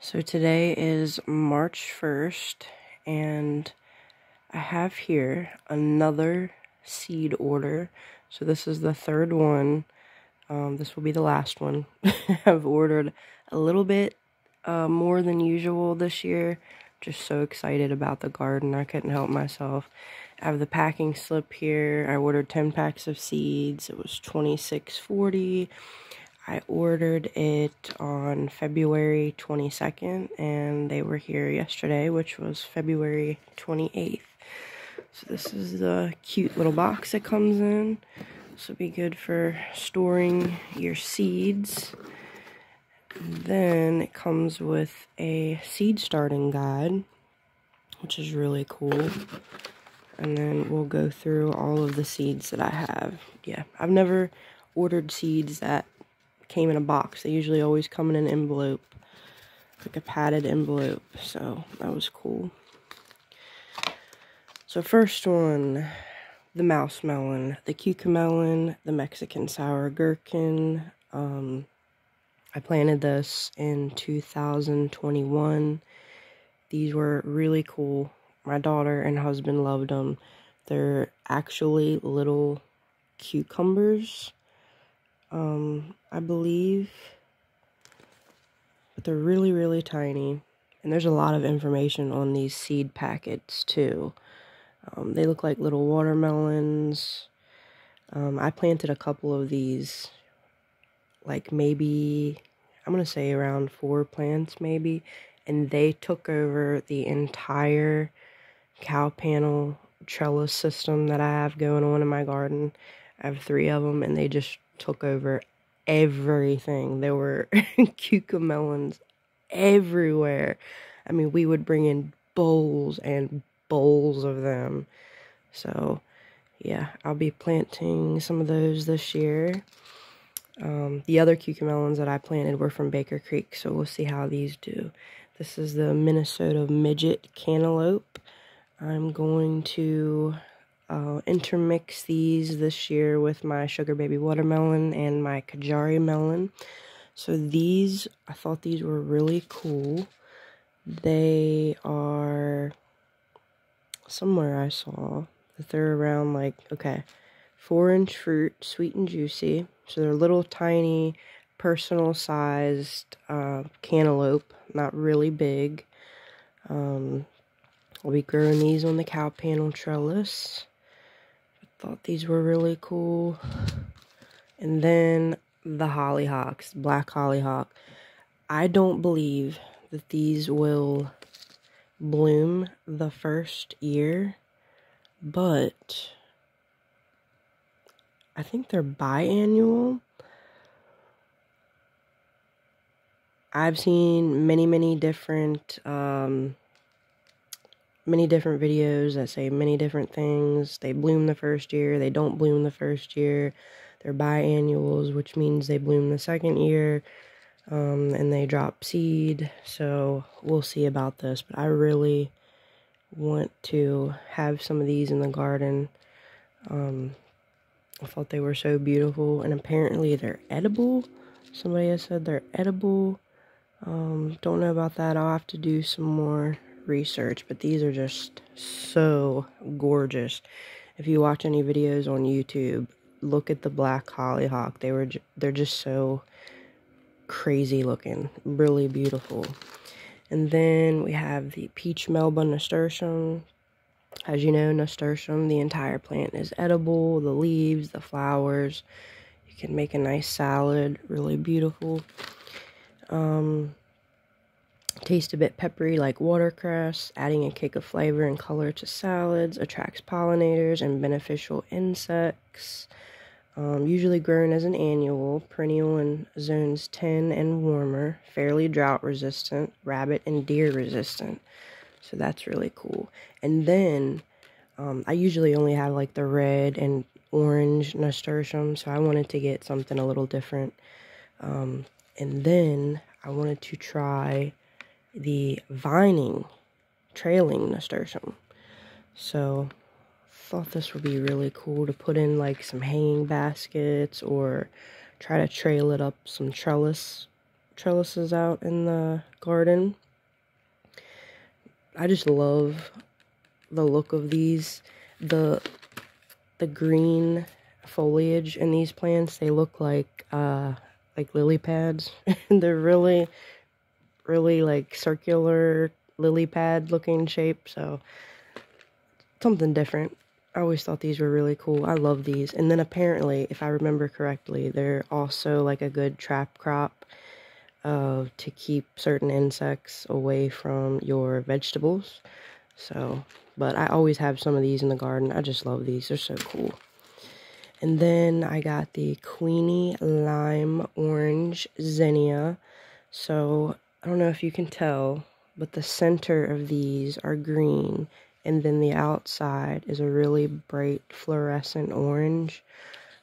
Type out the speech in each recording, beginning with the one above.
So today is March 1st, and I have here another seed order. So this is the third one. Um, this will be the last one. I've ordered a little bit uh, more than usual this year. Just so excited about the garden, I couldn't help myself. I have the packing slip here. I ordered 10 packs of seeds. It was 26.40. I ordered it on February 22nd and they were here yesterday, which was February 28th. So this is the cute little box it comes in. This will be good for storing your seeds. Then it comes with a seed starting guide, which is really cool. And then we'll go through all of the seeds that I have. Yeah, I've never ordered seeds that came in a box. They usually always come in an envelope, like a padded envelope. So that was cool. So first one, the mouse melon, the cucamelon, the Mexican sour gherkin. Um, I planted this in 2021. These were really cool. My daughter and husband loved them. They're actually little cucumbers um, I believe. But they're really, really tiny. And there's a lot of information on these seed packets, too. Um, they look like little watermelons. Um, I planted a couple of these, like maybe, I'm going to say around four plants, maybe. And they took over the entire cow panel trellis system that I have going on in my garden. I have three of them, and they just took over everything. There were cucamelons everywhere. I mean, we would bring in bowls and bowls of them. So, yeah, I'll be planting some of those this year. Um, the other cucamelons that I planted were from Baker Creek, so we'll see how these do. This is the Minnesota Midget Cantaloupe. I'm going to I'll intermix these this year with my Sugar Baby Watermelon and my Kajari Melon. So these, I thought these were really cool. They are somewhere I saw that they're around like, okay, four inch fruit, sweet and juicy. So they're little tiny, personal sized uh, cantaloupe, not really big. Um, I'll be growing these on the cow panel trellis. Thought these were really cool. And then the hollyhocks, black hollyhock. I don't believe that these will bloom the first year, but I think they're biannual. I've seen many, many different um, many different videos that say many different things. They bloom the first year, they don't bloom the first year. They're biannuals, which means they bloom the second year um, and they drop seed. So we'll see about this, but I really want to have some of these in the garden. Um, I thought they were so beautiful, and apparently they're edible. Somebody has said they're edible. Um, don't know about that. I'll have to do some more research, but these are just so gorgeous. If you watch any videos on YouTube, look at the black hollyhock. They were they're just so crazy looking, really beautiful. And then we have the peach melba nasturtium. As you know, nasturtium, the entire plant is edible. The leaves, the flowers. You can make a nice salad, really beautiful. Um, Taste a bit peppery like watercress, adding a kick of flavor and color to salads, attracts pollinators and beneficial insects. Um, usually grown as an annual, perennial in zones 10 and warmer, fairly drought resistant, rabbit and deer resistant. So that's really cool. And then um, I usually only have like the red and orange nasturtium, so I wanted to get something a little different. Um, and then I wanted to try the vining, trailing nasturtium. So, thought this would be really cool to put in like some hanging baskets or try to trail it up some trellis trellises out in the garden. I just love the look of these. The the green foliage in these plants, they look like uh like lily pads. And they're really really like circular lily pad looking shape, so something different. I always thought these were really cool. I love these. And then apparently, if I remember correctly, they're also like a good trap crop uh, to keep certain insects away from your vegetables. So, but I always have some of these in the garden. I just love these. They're so cool. And then I got the Queeny Lime Orange Zinnia. So, I don't know if you can tell, but the center of these are green and then the outside is a really bright fluorescent orange.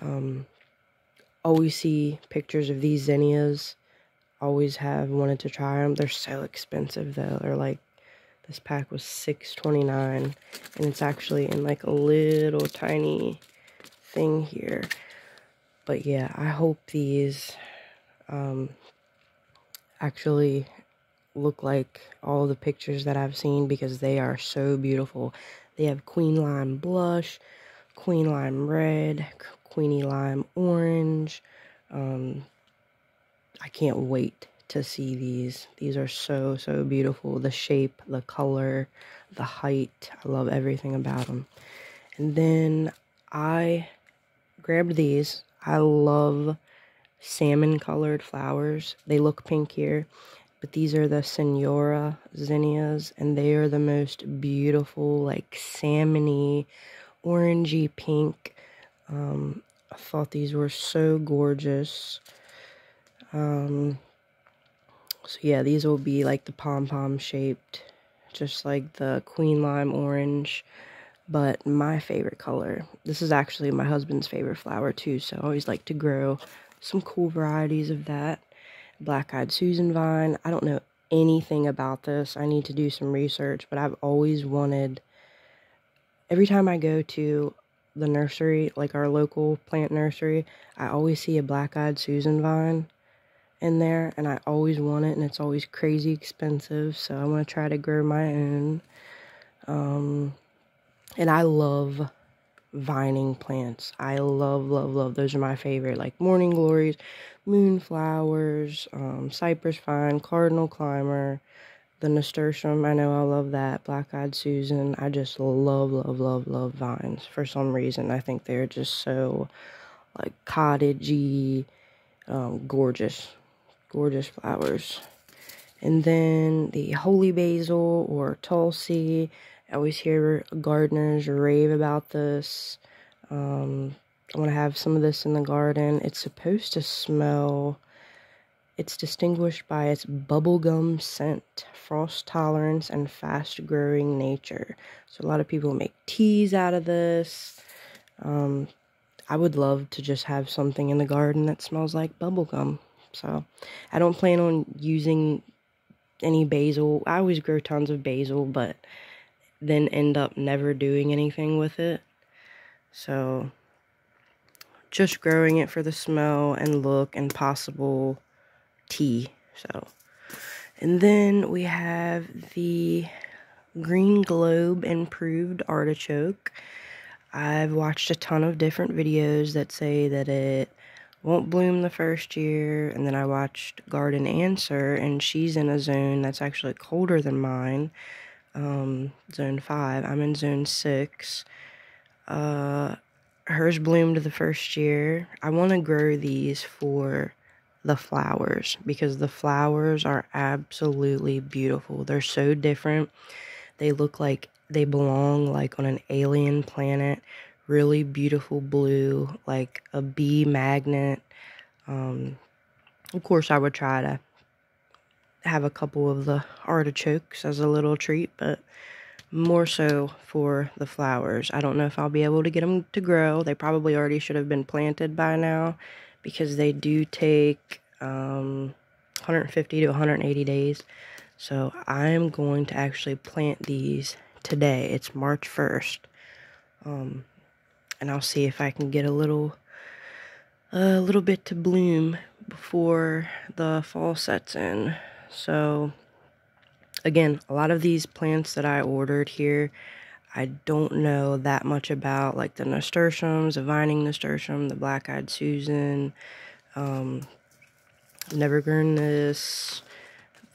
Um, always see pictures of these zinnias. Always have wanted to try them. They're so expensive though. They're like this pack was six twenty nine, and it's actually in like a little tiny thing here. But yeah, I hope these um, actually look like all the pictures that I've seen because they are so beautiful. They have Queen Lime Blush, Queen Lime Red, Queeny Lime Orange. Um, I can't wait to see these. These are so, so beautiful. The shape, the color, the height. I love everything about them. And then I grabbed these. I love salmon colored flowers. They look pink here but these are the Senora zinnias, and they are the most beautiful, like salmony, orangey pink. Um, I thought these were so gorgeous. Um, so yeah, these will be like the pom-pom shaped, just like the queen lime orange. But my favorite color, this is actually my husband's favorite flower too, so I always like to grow some cool varieties of that black eyed Susan vine. I don't know anything about this. I need to do some research, but I've always wanted, every time I go to the nursery, like our local plant nursery, I always see a black eyed Susan vine in there, and I always want it, and it's always crazy expensive, so I want to try to grow my own. Um, and I love vining plants. I love, love, love. Those are my favorite, like morning glories, moonflowers, um, cypress vine, cardinal climber, the nasturtium. I know I love that. Black eyed Susan. I just love, love, love, love vines for some reason. I think they're just so like cottagey, um, gorgeous, gorgeous flowers. And then the holy basil or tulsi. I always hear gardeners rave about this. Um, I want to have some of this in the garden. It's supposed to smell, it's distinguished by its bubblegum scent, frost tolerance, and fast growing nature. So, a lot of people make teas out of this. Um, I would love to just have something in the garden that smells like bubblegum. So, I don't plan on using any basil. I always grow tons of basil, but then end up never doing anything with it. So, just growing it for the smell and look and possible tea. So, and then we have the Green Globe Improved Artichoke. I've watched a ton of different videos that say that it won't bloom the first year, and then I watched Garden Answer, and she's in a zone that's actually colder than mine um, zone 5. I'm in zone 6. Uh, hers bloomed the first year. I want to grow these for the flowers because the flowers are absolutely beautiful. They're so different. They look like they belong like on an alien planet. Really beautiful blue, like a bee magnet. Um, of course, I would try to have a couple of the artichokes as a little treat, but more so for the flowers. I don't know if I'll be able to get them to grow. They probably already should have been planted by now because they do take um, 150 to 180 days. So I'm going to actually plant these today. It's March 1st. Um, and I'll see if I can get a little a little bit to bloom before the fall sets in. So, again, a lot of these plants that I ordered here, I don't know that much about, like the nasturtiums, the vining nasturtium, the black-eyed Susan, um, never grown this,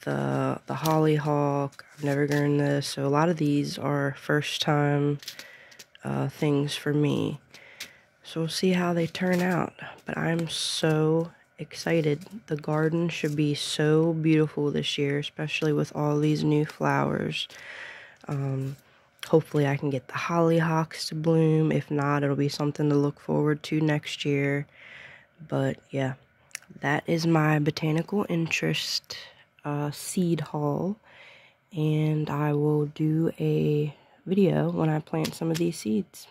the the hollyhock. I've never grown this, so a lot of these are first time uh, things for me. So we'll see how they turn out. But I'm so excited. The garden should be so beautiful this year, especially with all these new flowers. Um, hopefully I can get the hollyhocks to bloom. If not, it'll be something to look forward to next year. But yeah, that is my botanical interest uh, seed haul. And I will do a video when I plant some of these seeds.